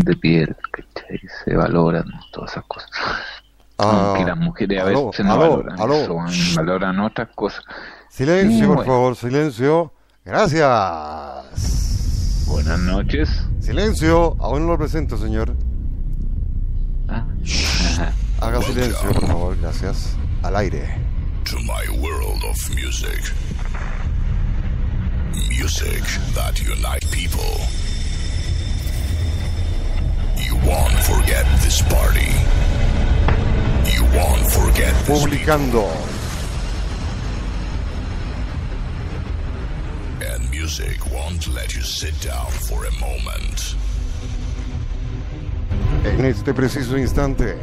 de piel, ¿cachai? Se valoran todas esas cosas. Ah, Aunque las mujeres a aló, veces no aló, valoran aló. eso, valoran otras cosas. Silencio, por Bueno. favor, silencio. Gracias. Buenas noches. Silencio, aún no lo presento, señor. Ah. Haga silencio, por favor, gracias. Al aire. to my world of music. Music that unite people. Forget this party. You won't forget this Publicando. and music won't let you sit down for a moment. En este preciso instante.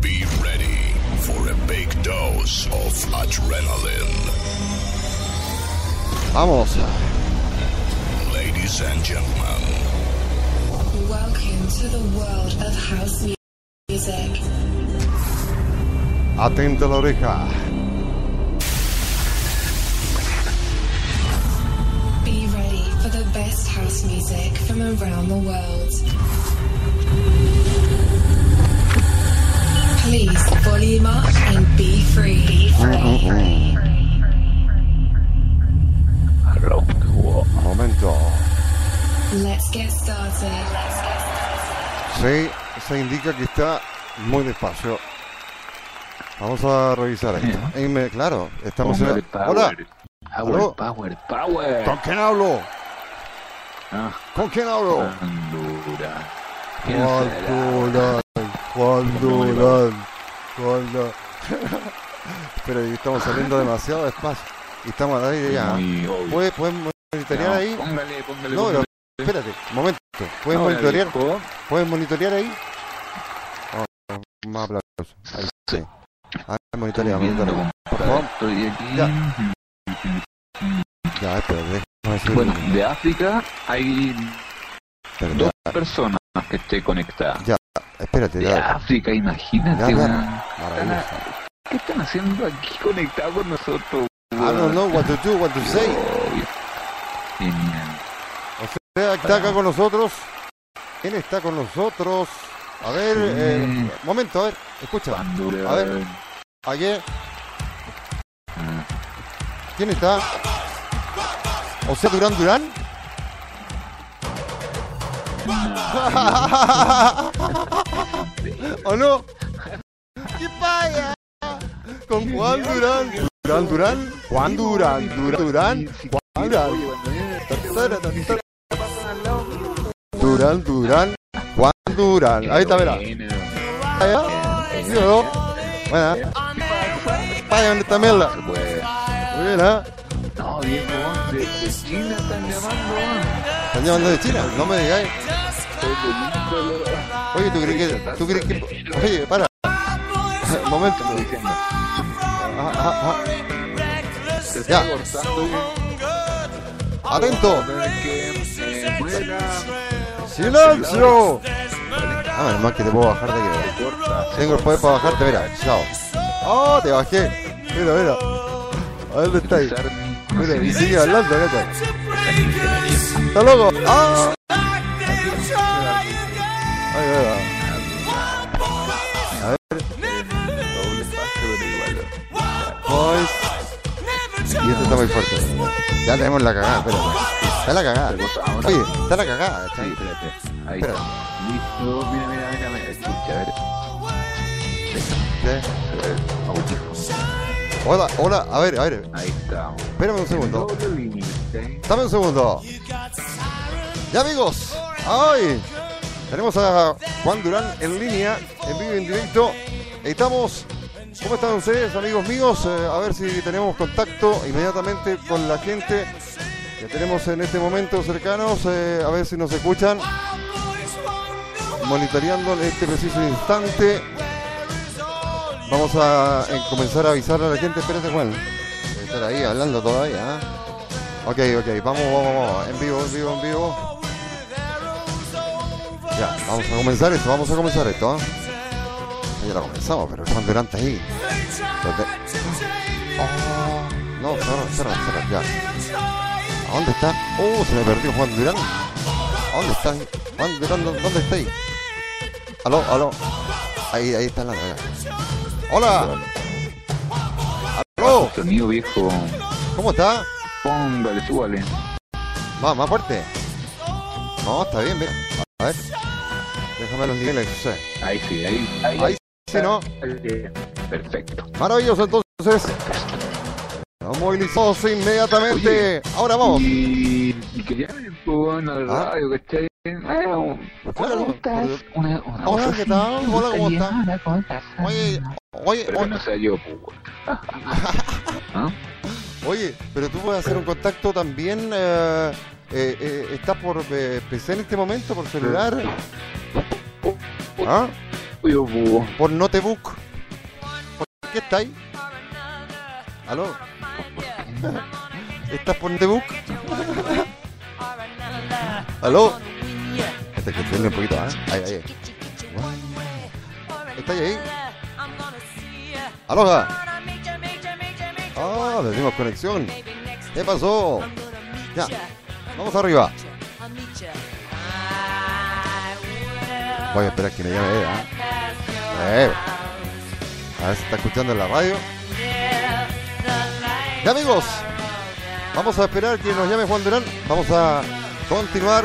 Be ready for a big dose of adrenaline. Vamos. Ladies and gentlemen, Welcome to the world of house music. Atenta la oreja. Be ready for the best house music from around the world. Please volume up and be free. Be free. Around the world. Momento. Let's get started. Sí, se indica que está muy despacio. Vamos a revisar esto. Claro, estamos en la... Hola, power. Power, Aló. power, power. ¿con quién hablo? Ah, ¿Con quién hablo? Honduras. Durán, Juan Durán. Pero estamos saliendo demasiado despacio. Y estamos al aire ya. Muy obvio. ¿Puedes, puedes monitorear No, ahí? Póngale, póngale. No, espérate, un momento. ¿Puedes monitorear? ¿Puedes monitorear ahí? Oh, más aplausos. Ahí sí. Ah, monitorea, monitorea. Por compadre, favor. Estoy aquí. Ya. Ya, decir. Bueno, de África hay dos personas que estén conectadas. ya, espérate, De ya. África, imagínate, Ya, ya. Maravilloso. ¿Qué están haciendo aquí conectados con nosotros? I don't know what to do, what to say. Genial. Está acá con nosotros. ¿Quién está con nosotros? A ver, eh, momento, a ver, escucha. A ver. Aquí, ¿quién está? O sea, Durán Durán. ¿O no? Con Juan Durán. Durán Durán. Juan Durán. Durán Durán. Juan. Durán Durán. Juan Durán. Ahí está, verá. Bueno. Vaya, ¿dónde está Mela? ¿ah? no, viejo, de, China están llamando. ¿Están llamando de China? No me digáis. Oye, ¿tú crees que.? ¿Tú crees que.? Oye, para. Un momento. Ajá, ajá, Ya. Atento. ¡Silencio! Ah, menos mal que te puedo bajar de aquí. Tengo el poder para bajarte, mira. Chao. ¡Oh, te bajé! Mira, mira. A ver dónde está ahí. Mira, y sigue hablando, acá. ¡Está loco! ¡Ah! Ahí va. A ver. Y este está muy fuerte. Ya tenemos la cagada, espérate. Está la cagada. Oye, está la cagada. Sí, ¿cachai? espérate. Ahí Espera. está. Listo. Mira, mira, mira, mira. Escucha, a ver. Hola, hola, a ver, a ver. Ahí estamos. Espérame un segundo. Dame un segundo. Ya amigos, hoy tenemos a Juan Durán en línea, en vivo y en directo. Estamos, ¿cómo están ustedes amigos míos? Eh, a ver si tenemos contacto inmediatamente con la gente que tenemos en este momento cercanos, eh, a ver si nos escuchan. Monitoreando en este preciso instante. Vamos a eh, comenzar a avisar a la gente. Espérate Juan. Estar ahí hablando todavía. ¿ah? Ok, ok, vamos, vamos, vamos. En vivo, en vivo, en vivo. Ya, vamos a comenzar esto, vamos a comenzar esto. ¿ah? Ya lo comenzamos, pero Juan está ahí. Desde- Oh, no, cerra, cerra, cerra, ya. ¿A dónde está? Oh, se me perdió Juan Durán. ¿Dónde estás? ¿Dónde, dónde, dónde estáis? Aló, aló. Ahí, ahí está la Hola. Aló. Sonido viejo. ¿Cómo está? Póngale, súbale. Más, más fuerte. No, está bien, mira. A ver. Déjame los niveles. Sí. Ahí sí, ahí. Ahí, Ahí sí, ¿no? Perfecto. Maravilloso, entonces. Movilizamos inmediatamente. Ahora vamos. Y, y que llamen pues, la Ah. radio, ¿cachai? Ah, un- Claro, ¿Cómo estás? Una, una Hola, ¿qué tal? Hola, ¿cómo estás? italiana, ¿cómo estás? Oye, oye, Pero oye, no sea yo, pues. ¿Ah? oye, pero tú puedes hacer un contacto también. Eh, eh, eh, ¿Estás por eh, PC en este momento? ¿Por celular? ¿Ah? Yo, pues. ¿Por notebook? ¿Por qué está ahí? ¿Aló? ¿Estás por notebook? ¿Aló? Este que tiene un poquito, ¿ah? Ahí, ahí. ¿Está ahí? ¿Aloha? Ah, tenemos conexión. ¿Qué pasó? Ya, vamos arriba. Voy a esperar que me llame ella. ¿eh? Eh, a ver si está escuchando en la radio. Ya amigos, vamos a esperar que nos llame Juan Durán. Vamos a continuar.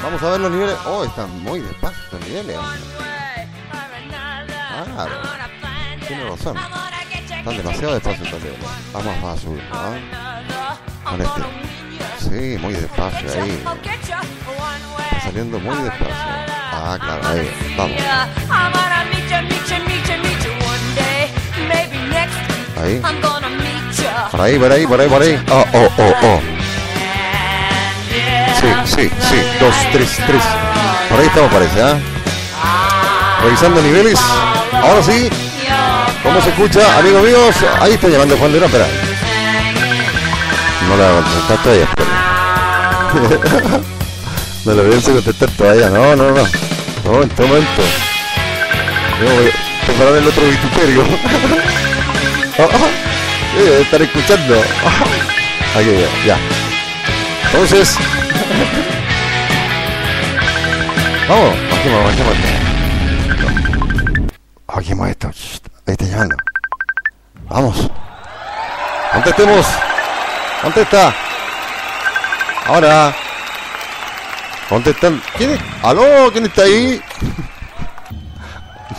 Vamos a ver los niveles. Oh, están muy despacio los niveles. Claro, tiene razón. Están demasiado despacio estos niveles. Vamos ¿no? Con este. Sí, muy despacio ahí. Está saliendo muy despacio. Ah, claro, ahí. Vamos. Ahí. Por ahí, por ahí, por ahí, por ahí. Oh, oh, oh, oh. Sí, sí, sí. Dos, tres, tres. Por ahí estamos, parece, ¿ah? Revisando niveles. Ahora sí. ¿Cómo se escucha, amigos míos? Ahí está llamando Juan Durán, espera. No la voy a contestar todavía, espera. no la voy a contestar todavía, no, no, no. No, en este momento. Yo voy a preparar el otro vituperio. Oh, estar escuchando. Aquí ya, ya. Entonces. Vamos, bajemos, bajemos. Bajemos esto. Ahí está llamando. Vamos. Contestemos. Contesta. Ahora. Contestan. ¿Quién es? ¿Aló? ¿Quién está ahí?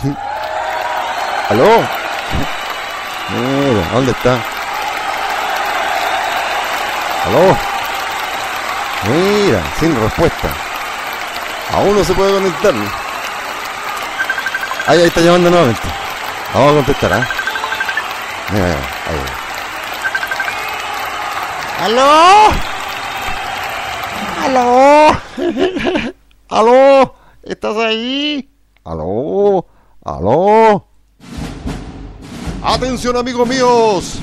¿Aló? Mira, ¿dónde está? ¿Aló? Mira, sin respuesta. Aún no se puede conectar. Ahí, ahí está llamando nuevamente. Vamos a contestar, ¿ah? Mira, mira, ahí. ¿Aló? ¿Aló? ¿Aló? ¿Estás ahí? ¿Aló? ¿Aló? Atención amigos míos.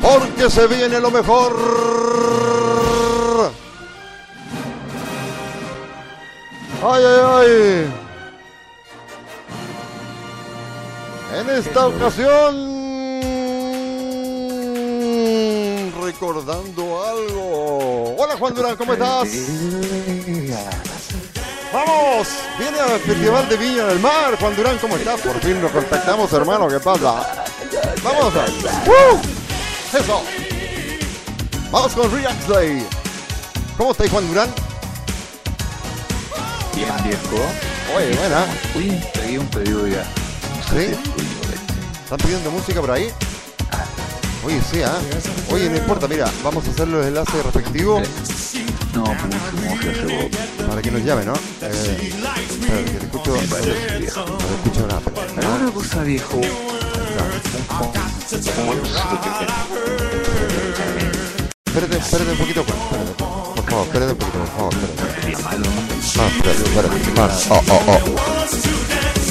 Porque se viene lo mejor. Ay, ay, ay. En esta ocasión, recordando algo. Hola Juan Durán, ¿cómo estás? Vamos, viene al Festival de Viña del Mar. Juan Durán, ¿cómo estás? Por fin nos contactamos, hermano, ¿qué pasa? Vamos a... ¡Uh! Eso. Vamos con React Day. ¿Cómo estáis, Juan Durán? Bien, viejo. Oye, buena. Uy, traí un pedido ya. ¿Sí? ¿Están pidiendo música por ahí? Oye, sí, ¿ah? Oye, no importa, mira, vamos a hacer los enlaces respectivos No, pues como que hace vos. para que nos llame, ¿no? Eh, espera, que te escucho, no te viejo. escucho nada, Pero una cosa, viejo. Espérate, espérate un poquito, espérate, por favor, espérate un poquito, por favor, espérate. Ah, espérate, espérate, ah, oh, oh, oh.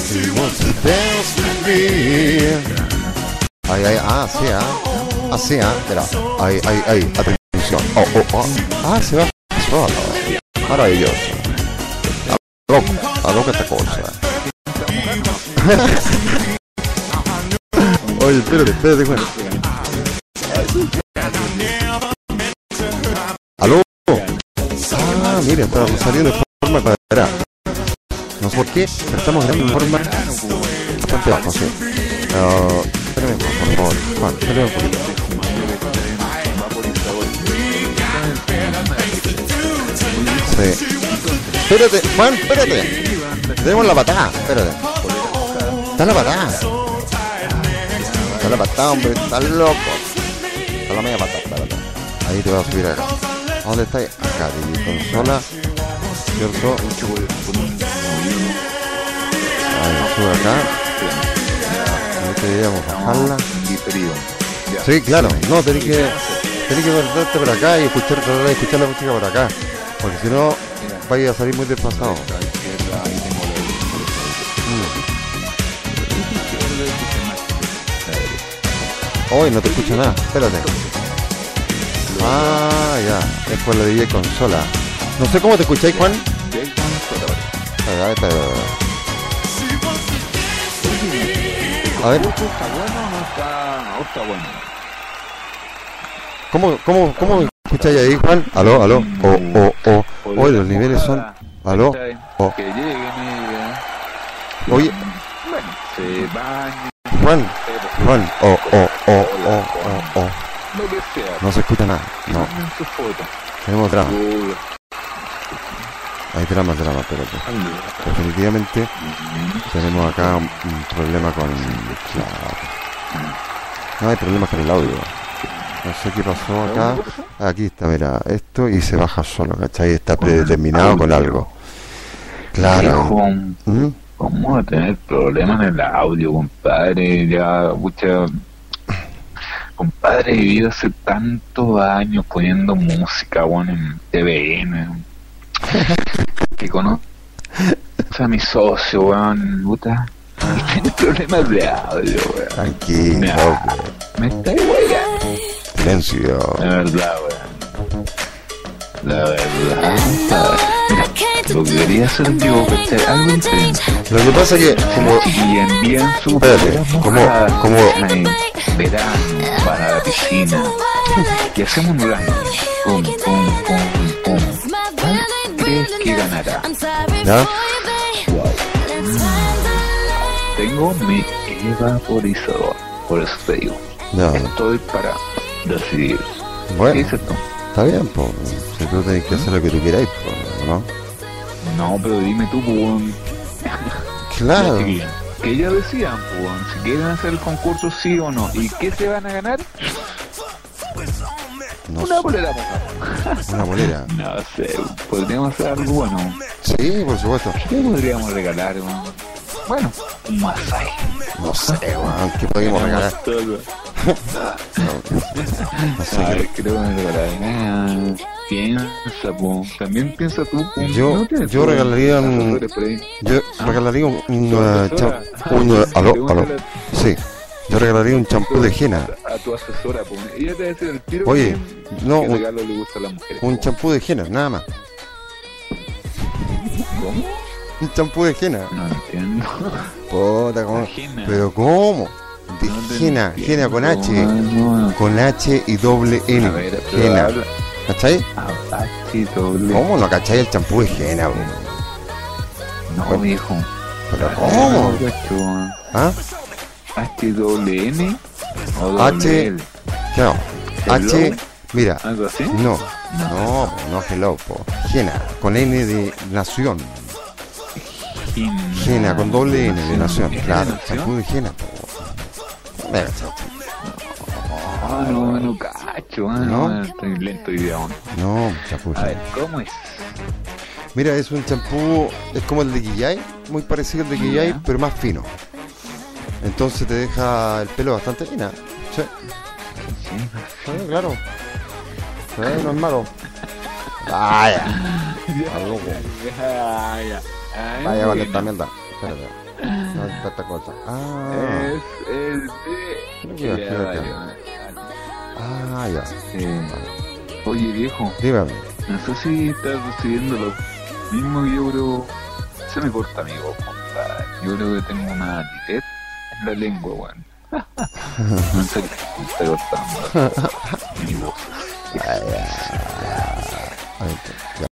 She wants to dance with me. Ay, ay, ah, sí, ah. Así, ah, espera. Ay, ay, ay, atención. Oh, oh, oh. Ah, se va Maravilloso. A loca, esta cosa. Oye, espérate, espérate, Juan. mira, está saliendo de forma cuadrada. No sé por qué, estamos de forma bastante sí. Poquito. Sí. Espérate, Juan, espérate. Tenemos la patada, espérate. Está la patada. Está la patada, hombre, está loco. Está la media patada. Ahí te voy a subir acá. ¿A dónde está? Acá, de consola. ¿Cierto? Ahí, sube acá. Ahí te deberíamos bajarla. Sí, claro. No, tenés que, tenés que por acá y escuchar, escuchar la música por acá. Porque si no, vaya a salir muy desfasado. Hoy no te escucho nada, espérate. Ah, ya, es por la DJ consola. No sé cómo te escucháis, Juan. A ver. ¿cómo, cómo, cómo escucháis ahí, Juan? Aló, aló. Oh, oh, oh. Oye, los niveles son. Aló. Oh. Que llegue. Oye, Juan. Juan. Oh, oh, oh, oh, oh, oh. No se escucha nada. No, tenemos drama. Hay drama, drama, espérate. Definitivamente tenemos acá un, problema con... No hay problemas con el audio. No sé qué pasó acá. Aquí está, mira, esto y se baja solo, ¿cachai? Está predeterminado con algo. Claro. ¿Mm? ¿Cómo va a tener problemas en el audio, compadre? Ya, mucha... Compadre, he vivido hace tantos años poniendo música, bueno, en TVN. que conozco a mi socio, weón, puta. Tiene problemas de audio, weón. Tranquilo, me está weón. Silencio. La verdad, weón. La verdad. Mira, lo que quería hacer yo, ¿cachai? Algo diferente. Lo que pasa es que, como... y envían su Espérate, como- como- verano para la piscina y hacemos un ranking pum pum pum pum crees que ganará ¿Ya? tengo mi evaporizador por eso te digo Ya, estoy para decidir ¿qué bueno, dices tú? está bien, pues. Si tú tenés que hacer lo que tú queráis, ¿no? no pero dime tú pues, Claro. que ellos decían pues, si quieren hacer el concurso sí o no y qué se van a ganar No una sé, bolera una bolera. no sé podríamos hacer algo bueno Sí, por supuesto. ¿Qué podríamos regalar? Bueno, un masaje. No sé, weón, ¿qué podemos regalar? Todo. No creo que. Piensa, po. También piensa tú. po. Yo- ¿No yo regalaría un-? Yo regalaría un, un, Tu asesora. cham- un, aló, aló. Sí, yo regalaría un champú de henna. A tu asesora, po. Ella te va a decir el tiro. Oye, qué- no, qué un- regalo le gusta a las mujeres. Un champú de henna, nada más. ¿Cómo? Un champú de henna. No entiendo. Puta, ¿cómo? Pero ¿cómo? De henna, henna con H. Con H y doble N. habla. ¿Cachai? Ah. ¿Cómo no cachai el champú de henna? bro? No, viejo. ¿Pero cómo? Cacho. ¿Ah? H doble N o H. Claro. H, mira, algo así. no, no, no hello, po. Henna, con N de nación. Henna, con doble N de nación. Claro, champú de henna, po. Chao, chao. Ah, no, no cacho, ah, ¿No? no, estoy lento hoy día. No, champú A ver. ¿cómo es? Mira, es un champú, es como el de Guillay, muy parecido al de Guillay, pero más fino. Entonces te deja el pelo bastante fina. Sí, Sí, sí, claro. Sí, no es malo. Vaya. Ah. Ah, Vaya con bueno. esta mierda. Espérate. No, esta cosa. Ah, Es el de... que ah, ya. eh, Oye, viejo, Dígame. no sé si estás recibiendo lo mismo que yo creo... Se me corta mi voz, compadre. Yo creo que tengo una titet en la lengua, weón. No sé qué está cortando mi voz. A ver, ya.